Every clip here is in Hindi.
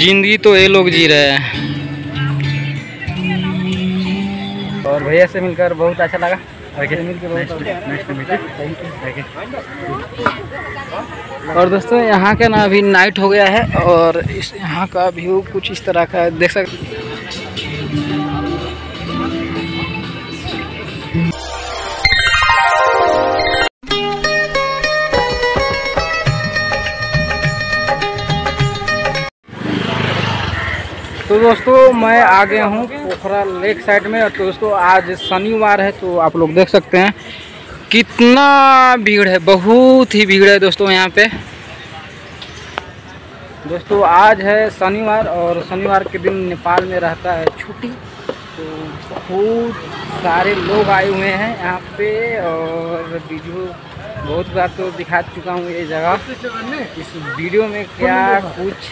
ज़िंदगी तो ये लोग जी रहे हैं। और भैया से मिलकर बहुत अच्छा लगा। और दोस्तों यहाँ का ना अभी नाइट हो गया है और इस यहाँ का व्यू कुछ इस तरह का देख सकते तो दोस्तों, मैं आ गया हूँ पोखरा लेक साइड में। तो दोस्तों, आज शनिवार है तो आप लोग देख सकते हैं। कितना भीड़ है, बहुत ही भीड़ है दोस्तों यहाँ पे। दोस्तों, आज है शनिवार और शनिवार के दिन नेपाल में रहता है छुट्टी। तो बहुत सारे लोग आए हुए हैं यहाँ पे और वीडियो बहुत बार तो दिखा चुका हूँ ये जगह। इस वीडियो में क्या कुछ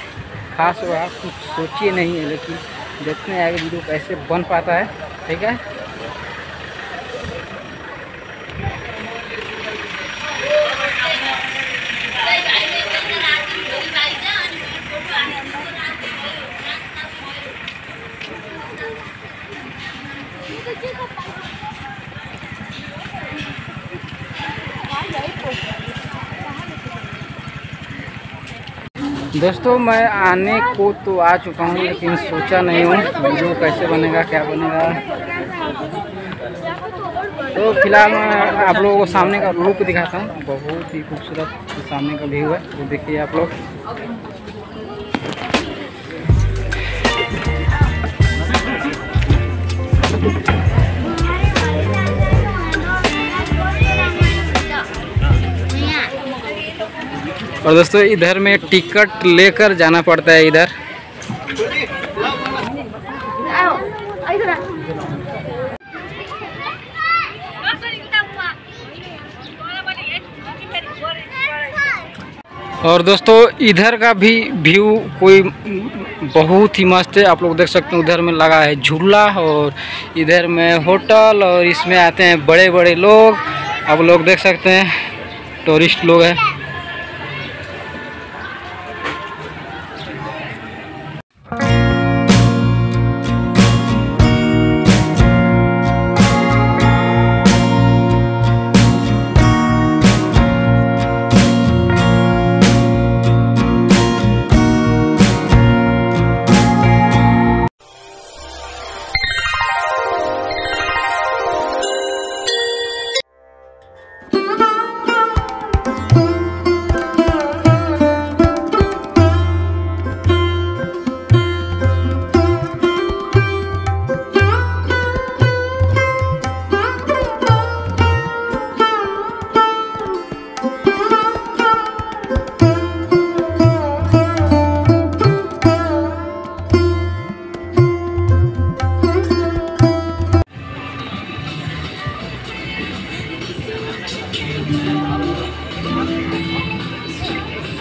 खास हो आप कुछ सोचिए नहीं है लेकिन देखते हैं आगे वीडियो कैसे बन पाता है, ठीक है? दोस्तों, मैं आने को तो आ चुका हूँ, लेकिन सोचा नहीं हूँ वीडियो कैसे बनेगा, क्या बनेगा। तो फ़िलहाल मैं आप लोगों को सामने का लुक दिखाता हूँ। बहुत ही खूबसूरत सामने का व्यू है तो देखिए आप लोग। और दोस्तों, इधर में टिकट लेकर जाना पड़ता है इधर। और दोस्तों, इधर का भी व्यू कोई बहुत ही मस्त है। आप लोग देख सकते हैं, उधर में लगा है झूला और इधर में होटल और इसमें आते हैं बड़े बड़े लोग। आप लोग देख सकते हैं, टूरिस्ट लोग हैं।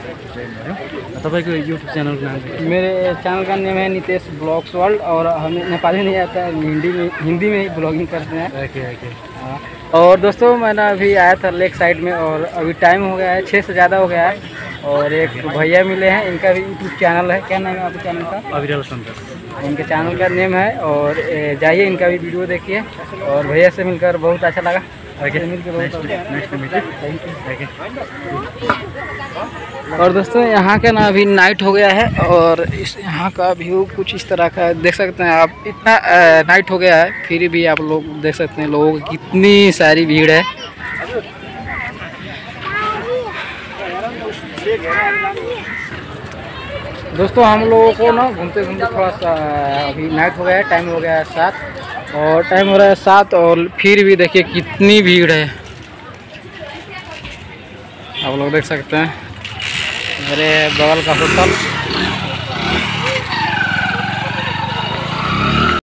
तपाईँको युट्युब च्यानलको नाम मेरे चैनल का नेम है नितेश ब्लॉग्स वर्ल्ड और हमें नेपाली नहीं आता है हिंदी में हिंदी में ही ब्लॉगिंग करते हैं। ओके ओके हाँ। और दोस्तों मैंने अभी आया था लेक साइड में और अभी टाइम हो गया है छः से ज़्यादा हो गया है। और एक भैया मिले हैं इनका भी यूट्यूब चैनल है। क्या नाम है आपके चैनल का? अविरल सन्त इनके चैनल का नेम है। और जाइए इनका भी वीडियो देखिए। और भैया से मिलकर बहुत अच्छा लगा। और दोस्तों यहाँ का ना अभी नाइट हो गया है और इस यहाँ का व्यू कुछ इस तरह का है देख सकते हैं आप। इतना नाइट हो गया है फिर भी आप लोग देख सकते हैं लोगों की कितनी सारी भीड़ है। दोस्तों हम लोगों को ना घूमते घूमते थोड़ा सा अभी नाइट हो गया है टाइम हो गया है सात। और टाइम हो रहा है सात और फिर भी देखिए कितनी भीड़ है। आप लोग देख सकते हैं। मेरे बगल का होटल।